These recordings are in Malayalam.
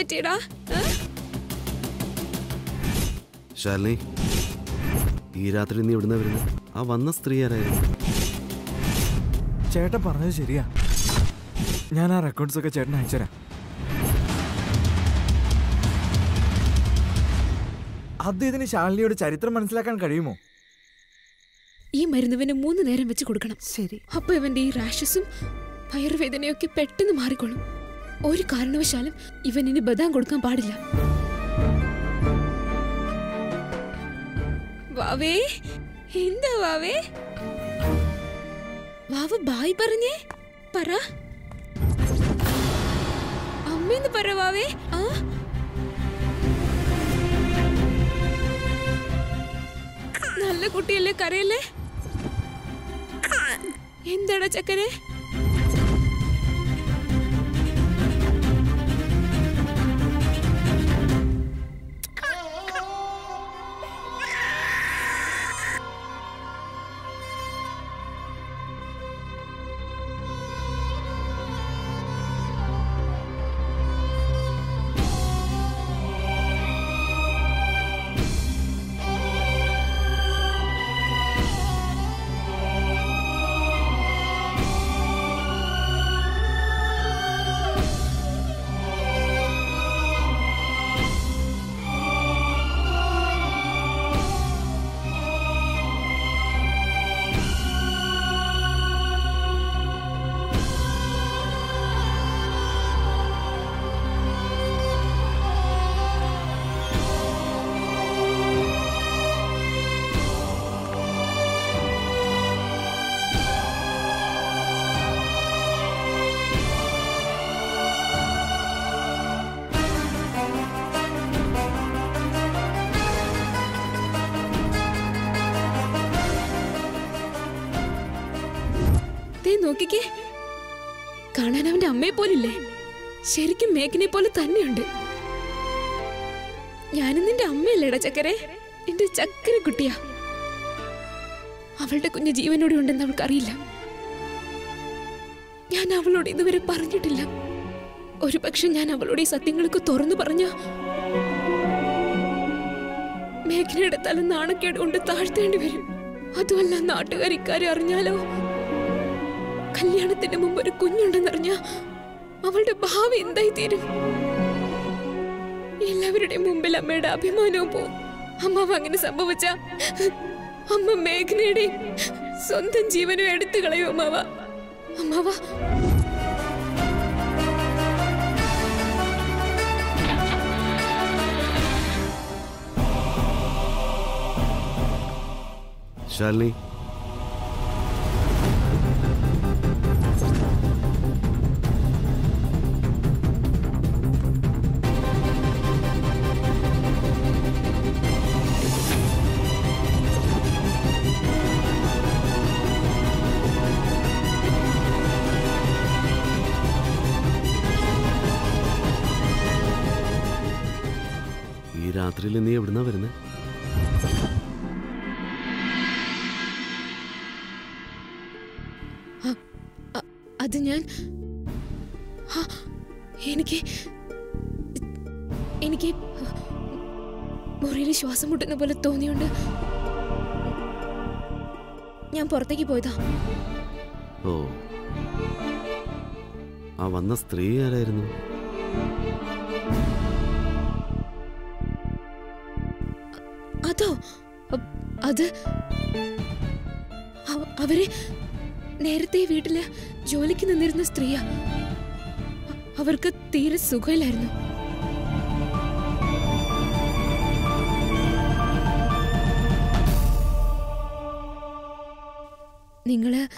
പറ്റിയടാ? ശാലിനി ഈ രാത്രി നീ ഇവിടുന്ന് വരുന്നു? ആ വന്ന സ്ത്രീ ആരായിരുന്നു? ചേട്ടൻ പറഞ്ഞത് ശരിയാ. ഞാൻ ആ റെക്കോർഡ്സ് ഒക്കെ ചേട്ടൻ അയച്ചുതരാം. അദ്ദേഹത്തിന് ശാലിനിയുടെ ചരിത്രം മനസ്സിലാക്കാൻ കഴിയുമോ? ഈ മരുന്നവന് മൂന്ന് നേരം വെച്ച് കൊടുക്കണം. ശരി. അപ്പൊ ഇവന്റെ ഈ റാഷസും വയറുവേദനയൊക്കെ പെട്ടെന്ന് മാറിക്കൊള്ളും ഒരു കാരണവശാലും ഇവൻ ഇനി ബദാം കൊടുക്കാൻ പാടില്ല. വാവേ എന്താ വാവേ? വാവ് ബായ് പറഞ്ഞേ പറ. അമ്മയെന്ന് പറ വാവേ ആ? നല്ല കുട്ടിയല്ലേ കരയല്ലേ? എന്താടാ ചക്കരെ അമ്മയെ പോലില്ലേ ശരിക്കും മേഘനെ പോലെ തന്നെയുണ്ട്. ഞാനും നിന്റെ അമ്മയല്ലേടാ ചക്കരെ? എന്റെ ചക്കര കുട്ടിയാ. അവളുടെ കുഞ്ഞ് ജീവനോടെ ഉണ്ടെന്ന് അവൾക്കറിയില്ല. ഞാൻ അവളോട് ഇതുവരെ പറഞ്ഞിട്ടില്ല. ഒരു പക്ഷെ ഞാൻ അവളോട് ഈ സത്യങ്ങളൊക്കെ തുറന്നു പറഞ്ഞ മേഘനയുടെ തല നാണക്കേട് കൊണ്ട് താഴ്ത്തേണ്ടി വരും. അതുമല്ല നാട്ടുകാർ ഇക്കാര്യം അറിഞ്ഞാലോ? കല്യാണത്തിന് മുമ്പ് ഒരു കുഞ്ഞുണ്ടെന്നറിഞ്ഞ അവളുടെ ഭാവി എന്തായി തീരും എല്ലാവരുടെയും മുമ്പിൽ അമ്മയുടെ അഭിമാനവും പോവും അമ്മാവ് അങ്ങനെ സംഭവിച്ച അമ്മ മേഘനയുടെയും സ്വന്തം ജീവനും എടുത്തു കളയും അമ്മാവ. അമ്മാവ. ശാലിനി ഞാൻ എനിക്ക് എനിക്ക് മുറിയിൽ ശ്വാസം മുട്ടുന്ന പോലെ തോന്നിയുണ്ട് ഞാൻ പുറത്തേക്ക് പോയതാ. ഓ. ആ വന്ന സ്ത്രീ ആരായിരുന്നു? അതോ അത് അവർ നേരത്തെ വീട്ടിൽ ജോലിക്ക് നിന്നിരുന്ന സ്ത്രീയാ. അവർക്ക് തീരെ സുഖമില്ലായിരുന്നു. നിങ്ങൾ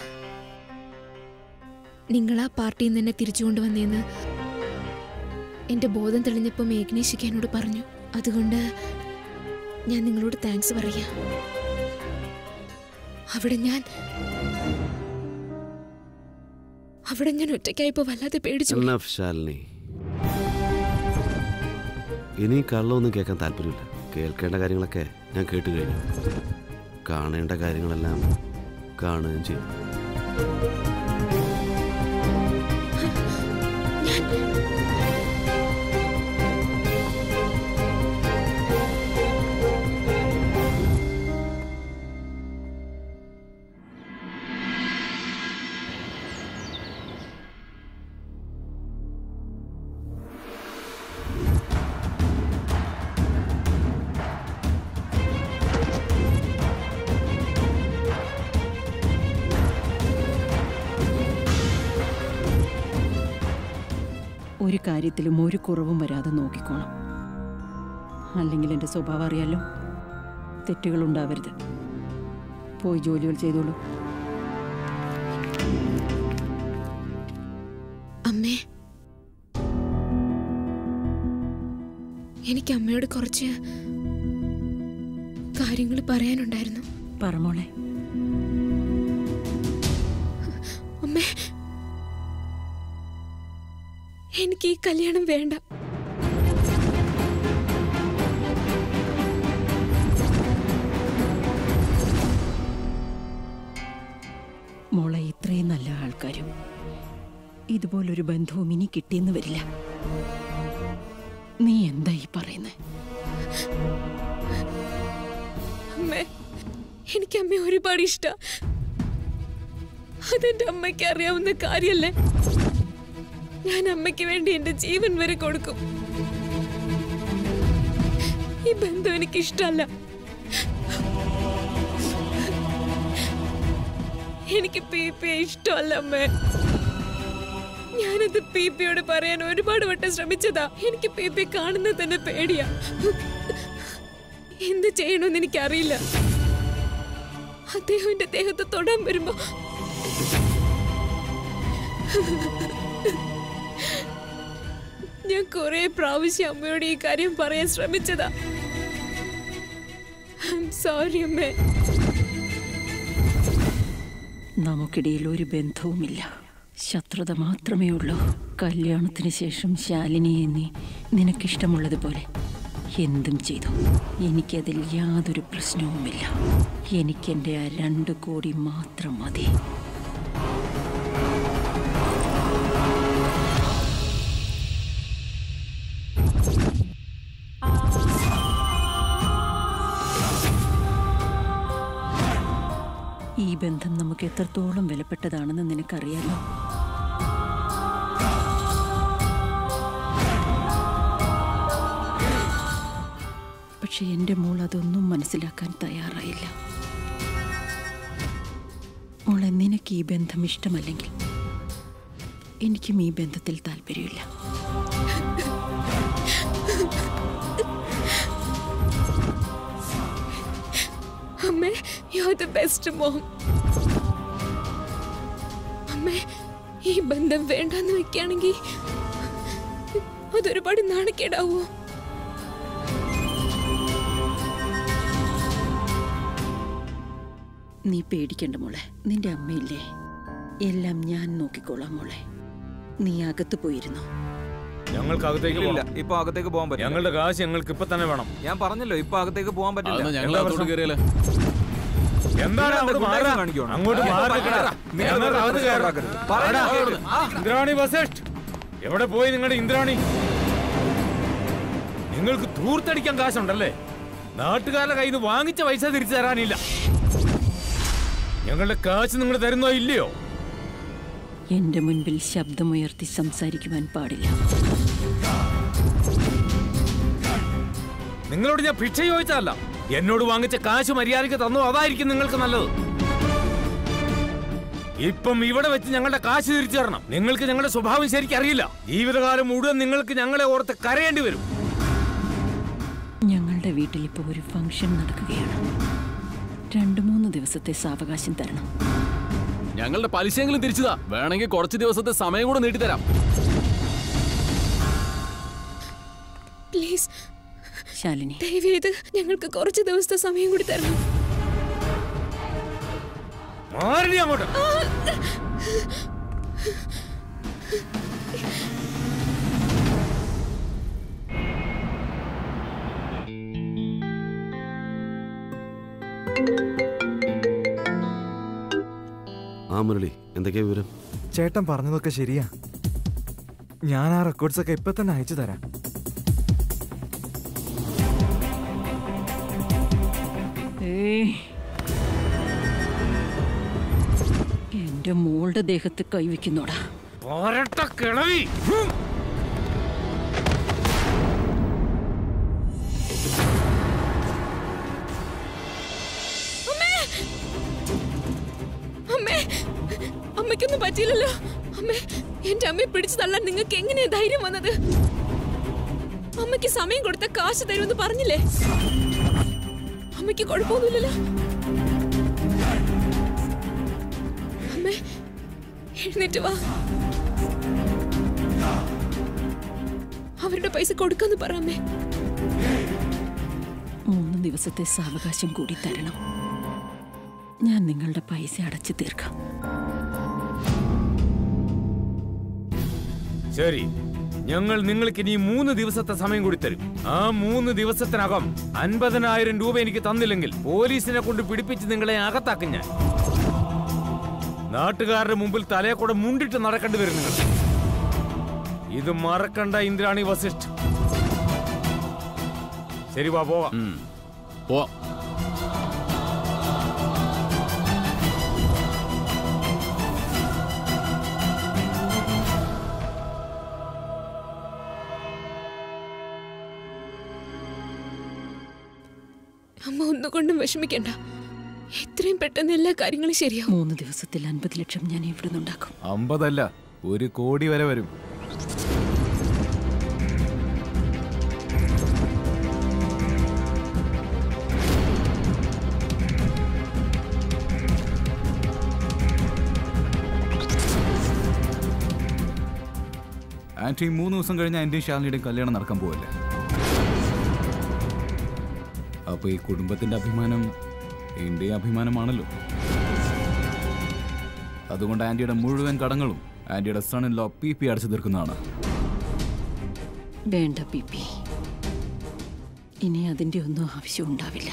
നിങ്ങളാ പാർട്ടിയിൽ നിന്ന് എന്നെ തിരിച്ചു കൊണ്ടുവന്നേന്ന് എന്റെ ബോധം തെളിഞ്ഞപ്പോൾ മേഘ്നേഷിക്ക് എന്നോട് പറഞ്ഞു. അതുകൊണ്ട് ഞാൻ നിങ്ങളോട് താങ്ക്സ് പറയാ. അവിടെ ഞാൻ അവിടെ ഞാൻ ഒറ്റയ്ക്കായപ്പോ വല്ലാതെ പേടിച്ചു. ഇനി കള്ളൊന്നും കേൾക്കാൻ താല്പര്യമില്ല. കേൾക്കേണ്ട കാര്യങ്ങളൊക്കെ ഞാൻ കേട്ടു കഴിഞ്ഞു. കാണേണ്ട കാര്യങ്ങളെല്ലാം കാണുകയും ചെയ്തു. ഒരു കാര്യത്തിലും ഒരു കുറവും വരാതെ നോക്കിക്കോണം. അല്ലെങ്കിൽ എന്റെ സ്വഭാവം അറിയാലോ. തെറ്റുകൾ ഉണ്ടാവരുത്. പോയി ജോലികൾ ചെയ്തോളൂ. അമ്മേ. എനിക്ക് അമ്മയോട് കുറച്ച് കാര്യങ്ങൾ പറയാനുണ്ടായിരുന്നു. പറമോളെ എനിക്ക് ഈ കല്യാണം വേണ്ട. മോളെ ഇത്രയും നല്ല ആൾക്കാരും ഇതുപോലൊരു ബന്ധവും ഇനി കിട്ടിയെന്ന് വരില്ല. നീ എന്താ ഈ പറയുന്നത് എനിക്ക് അമ്മയെ ഒരുപാട് ഇഷ്ട. അതെന്റെ അമ്മയ്ക്ക് അറിയാവുന്ന കാര്യല്ലേ? ഞാൻ അമ്മയ്ക്ക് വേണ്ടി എന്റെ ജീവൻ വരെ കൊടുക്കും. ഈ ബന്ധം എനിക്ക് ഇഷ്ടമല്ല എനിക്ക് പി പി ഇഷ്ടമല്ല അമ്മേ. ഞാനത് പി പിയോട് പറയാൻ ഒരുപാട് വട്ടം ശ്രമിച്ചതാ. എനിക്ക് പി പി കാണുന്നത് തന്നെ പേടിയാ. എന്ത് ചെയ്യണമെന്ന് എനിക്കറിയില്ല. അദ്ദേഹം എന്റെ ദേഹത്ത് തൊടാൻ വരുമ്പോ ഞാൻ കുറെ പ്രാവശ്യം അമ്മയോട് ഈ കാര്യം പറയാൻ ശ്രമിച്ചതാ. സോറി അമ്മേ. നമുക്കിടയിൽ ഒരു ബന്ധവുമില്ല. ശത്രുത മാത്രമേ ഉള്ളൂ. കല്യാണത്തിന് ശേഷം ശാലിനിയെ നീ നിനക്കിഷ്ടമുള്ളതുപോലെ എന്തും ചെയ്തു. എനിക്കതിൽ യാതൊരു പ്രശ്നവുമില്ല. എനിക്കെന്റെ ആ രണ്ട് കോടി മാത്രം മതി. ബന്ധം നമുക്ക് എത്രത്തോളം വിലപ്പെട്ടതാണെന്ന് നിനക്കറിയാലോ? പക്ഷെ എന്റെ മോൾ അതൊന്നും മനസ്സിലാക്കാൻ തയ്യാറായില്ല. മോളെ നിനക്ക് ഈ ബന്ധം ഇഷ്ടമല്ലെങ്കിൽ എനിക്കും ഈ ബന്ധത്തിൽ താല്പര്യമില്ല. അമ്മേ you are the best mom അമ്മേ ഈ ബന്ധം വേണ്ടെന്ന് വെക്കുകയാണെങ്കിൽ അതൊരുപാട് നാണക്കേടാവോ? നീ പേടിക്കണ്ട മോളെ നിന്റെ അമ്മയില്ലേ? എല്ലാം ഞാൻ നോക്കിക്കോളാം മോളെ. നീ അകത്ത് പോയിരുന്നു? ഞങ്ങൾക്ക് അകത്തേക്ക് ഇല്ല ഇപ്പൊ അകത്തേക്ക് പോകാൻ പറ്റില്ല. ഞങ്ങളുടെ കാശ് ഞങ്ങൾക്ക് ഇപ്പൊ തന്നെ വേണം. ഞാൻ പറഞ്ഞല്ലോ ഇപ്പൊ അകത്തേക്ക് പോകാൻ പറ്റില്ല. അതൊന്നും ഞങ്ങൾ എന്താണ് അങ്ങോട്ട്. ഇന്ദ്രാണി വസിഷ്ഠ് എവിടെ പോയി നിങ്ങളുടെ ഇന്ദ്രാണി? നിങ്ങൾക്ക് ധൂർത്തടിക്കാൻ കാശുണ്ടല്ലേ? നാട്ടുകാരുടെ കയ്യിൽ നിന്ന് വാങ്ങിച്ച പൈസ തിരിച്ചു തരാനില്ല. ഞങ്ങളുടെ കാശ് നിങ്ങൾ തരുന്നോ ഇല്ലയോ? എന്റെ മുൻപിൽ ശബ്ദമുയർത്തി സംസാരിക്കുവാൻ പാടില്ല. നിങ്ങളോട് ഞാൻ ഭിക്ഷ ചോദിച്ചതല്ല. എന്നോട് വാങ്ങിച്ച കാശ് മര്യാദയ്ക്ക് തന്നു? അതായിരിക്കും നിങ്ങൾക്ക് നല്ലത്. ഇപ്പം ഇവിടെ വെച്ച് ഞങ്ങളുടെ കാശ് തിരിച്ചു തരണം. നിങ്ങൾക്ക് ഞങ്ങളുടെ സ്വഭാവം ശരിക്കും അറിയില്ല. ജീവിതകാലം മുഴുവൻ നിങ്ങൾക്ക് ഞങ്ങളെ ഓർത്ത് കരയേണ്ടി വരും. ഞങ്ങളുടെ വീട്ടിൽ ഇപ്പോൾ ഒരു ഫംഗ്ഷൻ നടക്കുകയാണ്. രണ്ടു മൂന്ന് ദിവസത്തെ സാവകാശം തരണം. ഞങ്ങളുടെ പലിശയെങ്കിലും തിരിച്ചതാ. വേണമെങ്കിൽ കുറച്ച് ദിവസത്തെ സമയം കൂടെ നീട്ടിത്തരാം. പ്ലീസ് ശാലിനി. ദയവേത് ഞങ്ങൾക്ക് കുറച്ച് ദിവസത്തെ സമയം കൂടി തരണം. അങ്ങോട്ട്. ആ മുരളി എന്തൊക്കെയാ വിവരം? ചേട്ടൻ പറഞ്ഞതൊക്കെ ശരിയാ. ഞാൻ ആ റെക്കോർഡ്സ് ഒക്കെ ഇപ്പൊ തന്നെ അയച്ചു തരാം. എന്റെ മോളുടെ ദേഹത്ത് കൈവയ്ക്കുന്നോടാ. കിളവി. അമ്മയ്ക്കൊന്നും പറ്റിയില്ലല്ലോ. അമ്മേ എന്റെ അമ്മയെ പിടിച്ചു തള്ളാൻ നിങ്ങൾക്ക് എങ്ങനെയാ ധൈര്യം വന്നത്? അമ്മയ്ക്ക് സമയം കൊടുത്ത കാശ് തരുമെന്ന് പറഞ്ഞില്ലേ? അമ്മയ്ക്ക് കുഴപ്പമൊന്നുമില്ലല്ലോ. അമ്മേ എഴുന്നേറ്റ് വാ. അവരുടെ പൈസ കൊടുക്കാന്ന് പറ അമ്മേ. മൂന്ന് ദിവസത്തെ സാവകാശം കൂടി തരണം. ഞാൻ നിങ്ങളുടെ പൈസ അടച്ചു തീർക്കാം. ശരി. ഞങ്ങൾ നിങ്ങൾക്ക് ഇനി മൂന്ന് ദിവസത്തെ സമയം കൂടി തരും. ആ മൂന്ന് ദിവസത്തിനകം അൻപതിനായിരം രൂപ എനിക്ക് തന്നില്ലെങ്കിൽ പോലീസിനെ കൊണ്ട് പിടിപ്പിച്ച് നിങ്ങളെ അകത്താക്കും ഞാൻ. നാട്ടുകാരുടെ മുമ്പിൽ തലയെ മുണ്ടിട്ട് നടക്കേണ്ടി വരും നിങ്ങൾ. ഇത് മറക്കണ്ട ഇന്ദ്രാണി വസിഷ്ഠ. ശരി വാ പോവാം പോവാം. ഒന്നുകൊണ്ടും വിഷമിക്കണ്ട. എത്രയും പെട്ടെന്ന് എല്ലാ കാര്യങ്ങളും ശരിയാവും. മൂന്ന് ദിവസത്തിൽ അൻപത് ലക്ഷം ഞാൻ ഇവിടെ നിന്നുണ്ടാക്കും അമ്പതല്ല ഒരു കോടി വരെ വരും. ആന്റി മൂന്ന് ദിവസം കഴിഞ്ഞാൽ എന്റെയും ശാലിനിയുടെയും കല്യാണം നടക്കാൻ പോവല്ലേ? അപ്പൊ ഈ കുടുംബത്തിന്റെ അഭിമാനം എന്റെ അഭിമാനമാണല്ലോ. അതുകൊണ്ട് ആന്റിയുടെ മുഴുവൻ കടങ്ങളും ആന്റിയുടെ son in law P P അടച്ചു തീർക്കുന്നതാണ്. വേണ്ട പി പി ഇനി അതിന്റെ ഒന്നും ആവശ്യം ഉണ്ടാവില്ല.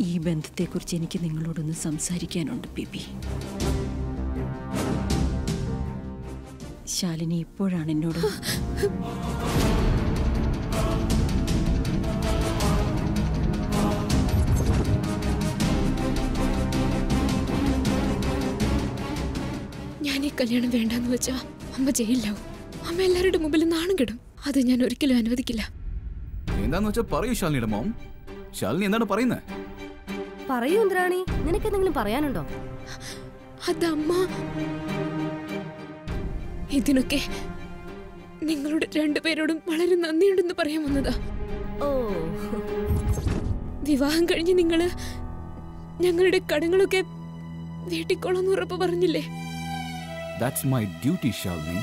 ഈ ബന്ധത്തെക്കുറിച്ച് എനിക്ക് നിങ്ങളോടൊന്ന് സംസാരിക്കാനുണ്ട് പി പി ശാലിനി ഇപ്പോഴാണ് എന്നോട് കല്യാണം വേണ്ടെന്ന് വെച്ചാ അമ്മ ജയിലിലാവും. അമ്മ എല്ലാവരുടെ മുമ്പിൽ നാണം കിടും. അത് ഞാൻ ഒരിക്കലും അനുവദിക്കില്ല. എന്താന്ന് വെച്ചാ പറയൂ ശാലിനിയുടെ മോം. ശാലിനി എന്താണ് പറയുന്നത് പറയൂ ഇന്ദ്രാണി. നിനക്ക് എന്തെങ്കിലും പറയാനുണ്ടോ? അതമ്മ ഇതിനൊക്കെ നിങ്ങളുടെ രണ്ടുപേരോടും വളരെ നന്ദിയുണ്ടെന്ന് പറയാൻ വന്നതാ. ഓ. വിവാഹം കഴിഞ്ഞ് നിങ്ങൾ ഞങ്ങളുടെ കടങ്ങളൊക്കെ വീട്ടിക്കോളാന്ന് ഉറപ്പ് പറഞ്ഞില്ലേ? That's my duty, Shalini.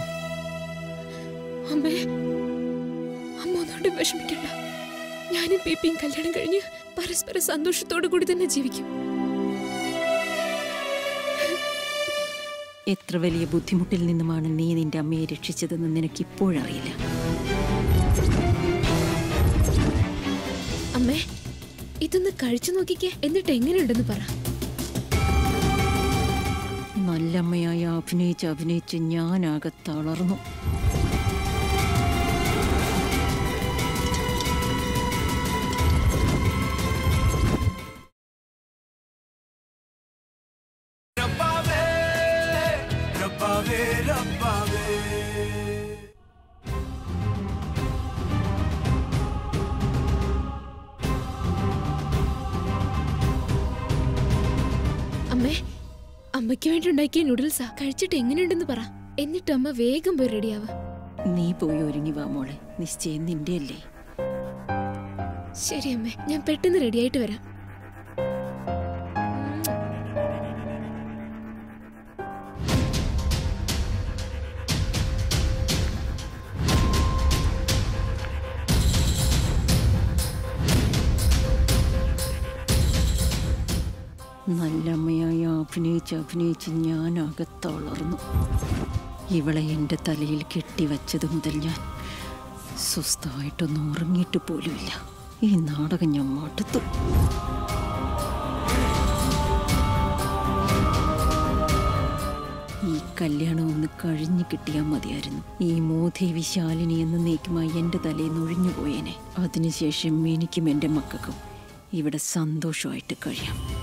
അമ്മേ അമ്മ ഒന്നുകൊണ്ട് വിഷമിക്കണ്ട. ഞാനും പേപ്പിയും കല്യാണം കഴിഞ്ഞ് പരസ്പര സന്തോഷത്തോടു കൂടി തന്നെ ജീവിക്കും. എത്ര വലിയ ബുദ്ധിമുട്ടിൽ നിന്നുമാണ് നീ നിന്റെ അമ്മയെ രക്ഷിച്ചതെന്ന് നിനക്ക് ഇപ്പോഴറിയില്ല അമ്മേ ഇതൊന്ന് കഴിച്ചു നോക്കിക്കേ. എന്നിട്ട് എങ്ങനെയുണ്ടെന്ന് പറ. നല്ലമ്മയായി അഭിനയിച്ച് അഭിനയിച്ച് ഞാനാകെ തളർന്നു. അമ്മേ അമ്മയ്ക്ക് വേണ്ടി ഉണ്ടാക്കിയ നൂഡിൽസാ കഴിച്ചിട്ട് എങ്ങനെയുണ്ടെന്ന് പറ. എന്നിട്ട് അമ്മ വേഗം പോയി റെഡിയാവ നീ പോയി ഒരുങ്ങി വാ മോളെ. നിശ്ചയം നിന്റെ അല്ലേ ശരി അമ്മേ ഞാൻ പെട്ടെന്ന് റെഡിയായിട്ട് വരാം. നല്ലമ്മയായി അഭിനയിച്ച് അഭിനയിച്ച് ഞാൻ അകത്തളർന്നു ഇവളെ എന്റെ തലയിൽ കെട്ടിവച്ചത് മുതൽ ഞാൻ സ്വസ്ഥമായിട്ടൊന്നും ഉറങ്ങിയിട്ട് പോലുമില്ല. ഈ നാടകം ഞാൻ മടുത്തു. ഈ കല്യാണം ഒന്ന് കഴിഞ്ഞു കിട്ടിയാൽ മതിയായിരുന്നു. ഈ മോദേവി ശാലിനി എന്ന നീക്കുമായി എന്റെ തലയിൽ നൊഴിഞ്ഞു പോയേനെ അതിനുശേഷം എനിക്കും എന്റെ മക്കൾക്കും ഇവിടെ സന്തോഷമായിട്ട് കഴിയാം.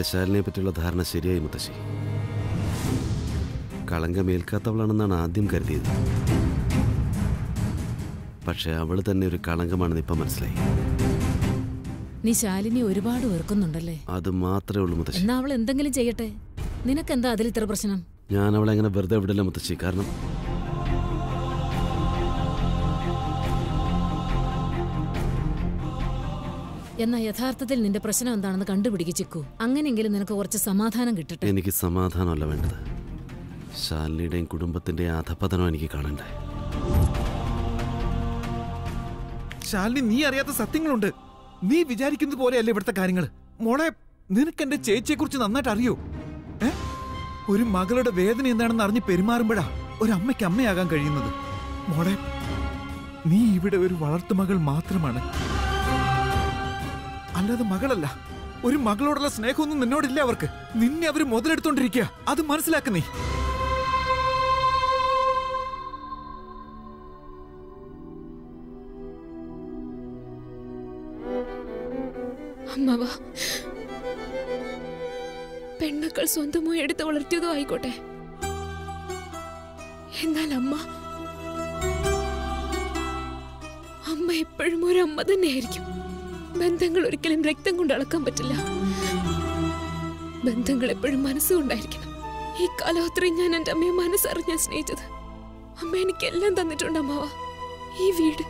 എന്റെ ശാലിനെ പറ്റിയുള്ള ധാരണ ശരിയായി മുത്തശ്ശി. കളങ്കമേൽക്കാത്തവളാണെന്നാണ് ആദ്യം കരുതിയത്. പക്ഷെ അവൾ തന്നെ ഒരു കളങ്കമാണെന്ന് ഇപ്പം മനസ്സിലായി. നീ ശാലിനി ഒരുപാട് വെറുക്കുന്നുണ്ടല്ലേ? അത് മാത്രമേ ഉള്ളൂ മുത്തശ്ശി. എന്നാ അവൾ എന്തെങ്കിലും ചെയ്യട്ടെ? നിനക്കെന്താ അതിൽ ഇത്ര പ്രശ്നം? ഞാൻ അവളെ അങ്ങനെ വെറുതെ വിടില്ല മുത്തശ്ശി. കാരണം എന്നാ യഥാർത്ഥത്തിൽ നിന്റെ പ്രശ്നം എന്താണെന്ന് കണ്ടുപിടിക്ക് ചിക്കു. അങ്ങനെയെങ്കിലും നിനക്ക് കുറച്ച് സമാധാനം കിട്ടട്ടെ. എനിക്ക് സമാധാനമല്ല വേണ്ടത്. ശാലിനിയുടെയും കുടുംബത്തിന്റെ അധപതനം എനിക്ക് കാണണ്ടേ. ശാലിനി നീ അറിയാത്ത സത്യങ്ങളുണ്ട്. നീ വിചാരിക്കുന്നത് പോലെയല്ല ഇവിടുത്തെ കാര്യങ്ങൾ മോളെ നിനക്ക് എന്റെ ചേച്ചിയെ കുറിച്ച് നന്നായിട്ട് അറിയോ? ഏ? ഒരു മകളുടെ വേദന എന്താണെന്ന് അറിഞ്ഞ് പെരുമാറുമ്പോഴാ ഒരു അമ്മയ്ക്ക് അമ്മയാകാൻ കഴിയുന്നത്. മോളെ നീ ഇവിടെ ഒരു വളർത്തുമകൾ മാത്രമാണ്. അല്ലാതെ മകളല്ല. ഒരു മകളോടുള്ള സ്നേഹമൊന്നും നിന്നോടില്ല അവർക്ക്. നിന്നെ അവർ മുതലെടുത്തോണ്ടിരിക്കുക അത് മനസ്സിലാക്കുന്നേ അമ്മവ പെണ്ണക്കൾ സ്വന്തമായി എടുത്ത് വളർത്തിയതോ ആയിക്കോട്ടെ. എന്നാൽ അമ്മ അമ്മ എപ്പോഴും ഒരു അമ്മ തന്നെയായിരിക്കും. ബന്ധങ്ങൾ ഒരിക്കലും രക്തം കൊണ്ട് അളക്കാൻ പറ്റില്ല. ബന്ധങ്ങൾ എപ്പോഴും മനസ്സുകൊണ്ടായിരിക്കണം. ഈ കാലത്രയും ഞാൻ എന്റെ അമ്മയെ മനസ്സറിഞ്ഞാൻ സ്നേഹിച്ചത്. അമ്മ എനിക്കെല്ലാം തന്നിട്ടുണ്ട് അമ്മാവ. ഈ വീട്.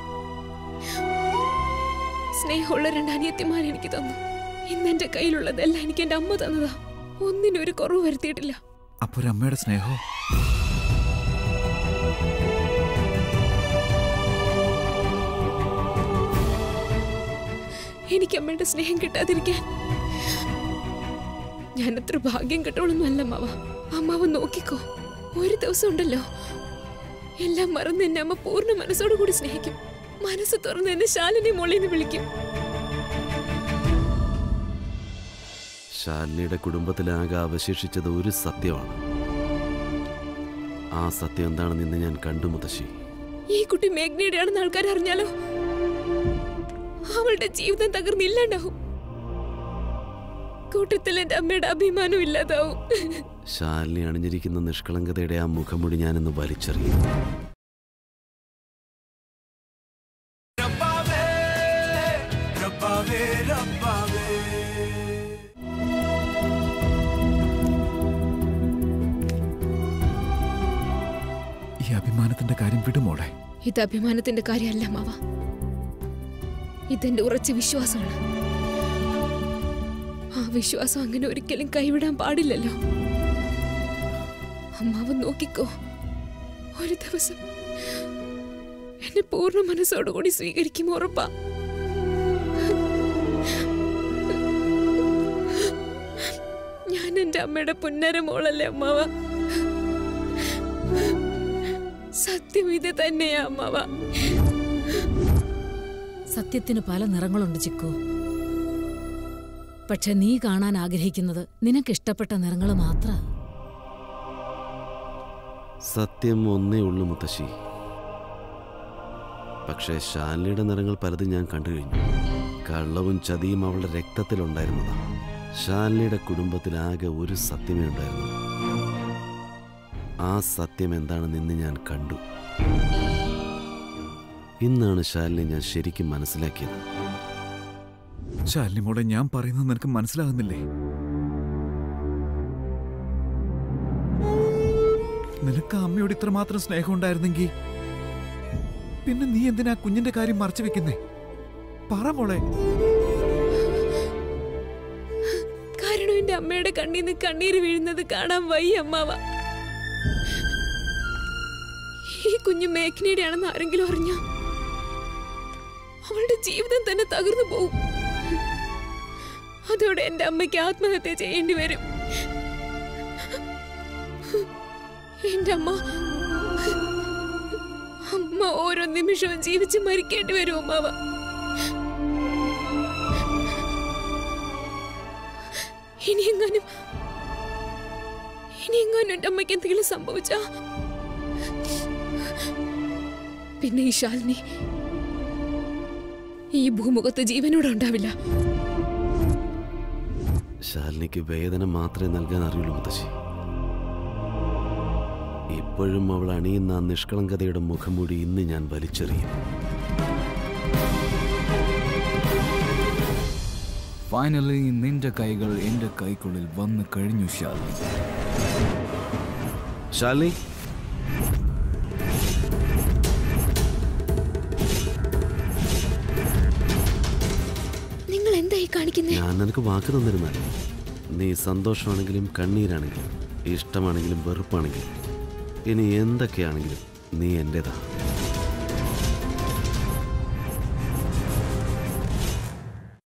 സ്നേഹമുള്ള രണ്ട് അനിയത്തിമാരെ എനിക്ക് തന്നു. ഇന്ന് എന്റെ കയ്യിലുള്ളതെല്ലാം എനിക്ക് എന്റെ അമ്മ തന്നതാ. ഒന്നിനൊരു കുറവ് വരുത്തിയിട്ടില്ല. അപ്പൊ അമ്മയുടെ സ്നേഹോ? എനിക്ക് അമ്മയുടെ സ്നേഹം കിട്ടാതിരിക്കാൻ. ഞാൻ അത്ര ഭാഗ്യം കെട്ടോളൊന്നും അല്ല അമ്മാവ. അമ്മാവ് നോക്കിക്കോ ഒരു ദിവസം ഉണ്ടല്ലോ എല്ലാം മറന്ന് എന്നെ അമ്മ പൂർണ മനസ്സോടു കൂടി സ്നേഹിക്കും. മനസ്സ് തുറന്ന് എന്നെ ശാലിനി മോളിന്ന് വിളിക്കും. ശാലിനിയുടെ കുടുംബത്തിലാകെ അവശേഷിച്ചത് ഒരു സത്യമാണ്. ആ സത്യം എന്താണെന്ന് ഇന്ന് ഞാൻ കണ്ടു മുത്തശ്ശി ഈ കുട്ടി മേഘ്നയുടെ ആണെന്ന് ആൾക്കാർ അറിഞ്ഞാലോ അവളുടെ ജീവിതം തകർന്നില്ലാണ്ടാവും. കൂട്ടത്തിൽ എന്റെ അമ്മയുടെ അഭിമാനം ഇല്ലാതാവും. ശാലിനി അണിഞ്ഞിരിക്കുന്ന നിഷ്കളങ്കതയുടെ ആ മുഖമുടി ഞാനിന്ന് വലിച്ചെറിയും. ഈ അഭിമാനത്തിന്റെ കാര്യം വിടുമോളെ? ഇത് അഭിമാനത്തിന്റെ കാര്യമല്ല മാവ. ഇതെന്റെ ഉറച്ച വിശ്വാസമാണ്. ആ വിശ്വാസം അങ്ങനെ ഒരിക്കലും കൈവിടാൻ പാടില്ലല്ലോ. അമ്മാവ് നോക്കിക്കോ ഒരു ദിവസം എന്നെ പൂർണ മനസ്സോടുകൂടി സ്വീകരിക്കും ഉറപ്പാ? ഞാൻ എന്റെ അമ്മയുടെ പുന്നര മോളല്ലേ അമ്മാവ? സത്യം ഇത് തന്നെയാ അമ്മാവ. സത്യത്തിന് പല നിറങ്ങളുണ്ട് ചിക്കു. പക്ഷെ നീ കാണാൻ ആഗ്രഹിക്കുന്നത് നിനക്കിഷ്ടപ്പെട്ട നിറങ്ങൾ മാത്ര. സത്യം ഒന്നേ ഉള്ളു മുത്തശ്ശി. പക്ഷേ ഷാൻലിയുടെ നിറങ്ങൾ പലതും ഞാൻ കണ്ടു കഴിഞ്ഞു. കള്ളവും ചതിയും അവളുടെ രക്തത്തിലുണ്ടായിരുന്നതാണ് കുടുംബത്തിൽ കുടുംബത്തിലാകെ ഒരു സത്യമേ ഉണ്ടായിരുന്നു. ആ സത്യം എന്താണെന്ന് ഇന്ന് ഞാൻ കണ്ടു. ഇന്നാണ് ശാലിനെ ഞാൻ ശരിക്കും മനസ്സിലാക്കിയത്. ശാലിനി മോളെ ഞാൻ പറയുന്നത് നിനക്ക് മനസ്സിലാകുന്നില്ലേ? നിനക്ക് അമ്മയോട് ഇത്രമാത്രം സ്നേഹം ഉണ്ടായിരുന്നെങ്കിൽ പിന്നെ നീ എന്തിനാ കുഞ്ഞിന്റെ കാര്യം മറച്ചു വെക്കുന്നേ? പറ മോളെ. കാരണം എന്റെ അമ്മയുടെ കണ്ണീന്ന് കണ്ണീര് വീഴുന്നത് കാണാൻ വയ്യ അമ്മാവ. ഈ കുഞ്ഞു മേഘ്നയുടെ ആണെന്ന് ആരെങ്കിലും അറിഞ്ഞ? അവളുടെ ജീവിതം തന്നെ തകർന്നു പോകും. അതോടെ എന്റെ അമ്മയ്ക്ക് ആത്മഹത്യ ചെയ്യേണ്ടി വരും. എന്റെ അമ്മ അമ്മ ഓരോ നിമിഷവും ജീവിച്ച് മരിക്കേണ്ടി വരും അമ്മാവ ഇനിയെങ്ങാനും ഇനിയെങ്ങാനും എന്റെ അമ്മയ്ക്ക് എന്തെങ്കിലും സംഭവിച്ചാ? പിന്നെ ഈ ശാലിനി ഈ ഭൂമുഖത്ത് ജീവനോടെ ഉണ്ടാവില്ല ശാലിനിക്ക് വേദന മാത്രമേ നൽകാൻ അറിയുള്ളൂ മുത്തശ്ശി. ഇപ്പോഴും അവൾ അണിയുന്ന ആ നിഷ്കളങ്കതയുടെ മുഖംമൂടി ഇന്ന് ഞാൻ വലിച്ചെറിയും. ഫൈനലി നിന്റെ കൈകൾ എന്റെ കൈക്കുള്ളിൽ വന്നു കഴിഞ്ഞു ശാലിനി. ശാലിനി? നിനക്ക് വാക്ക് തന്നിരുന്നാൽ നീ സന്തോഷമാണെങ്കിലും കണ്ണീരാണെങ്കിലും ഇഷ്ടമാണെങ്കിലും വെറുപ്പാണെങ്കിലും ഇനി എന്തൊക്കെയാണെങ്കിലും നീ എന്റെതാ